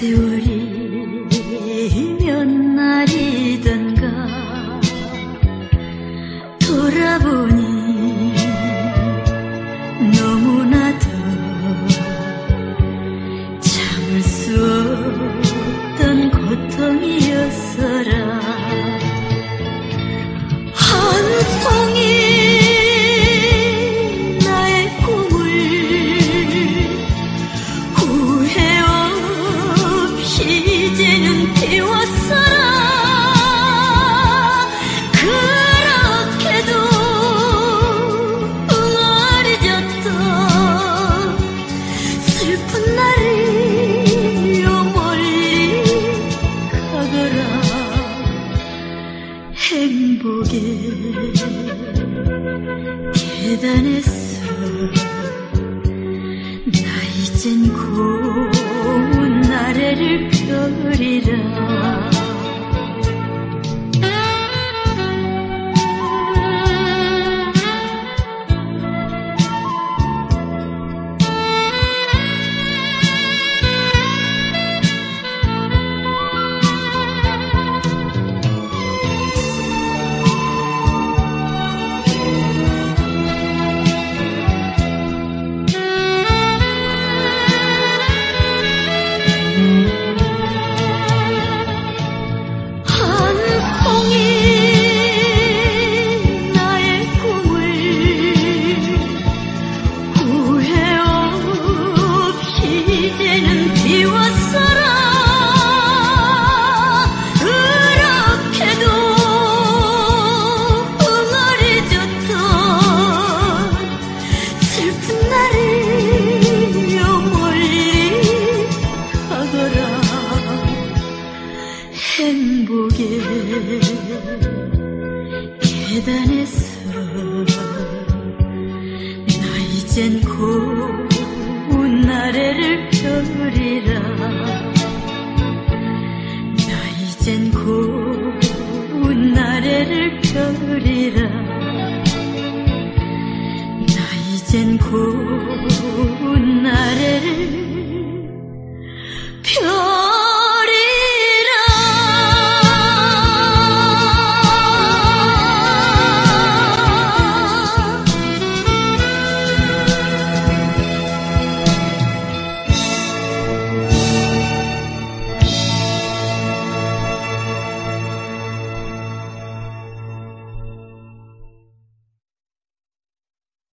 hace hoy. 슬픈 날이 요 멀리 가거라 행복에 계단에서 나 이젠 고운 나래를 펴리라 날이 요 멀리 가거라. 행복의 계단에서 나 이젠 고운 나래를 펴리라. 나 이젠 고운 나래를 펴리라. 나 이젠 나래를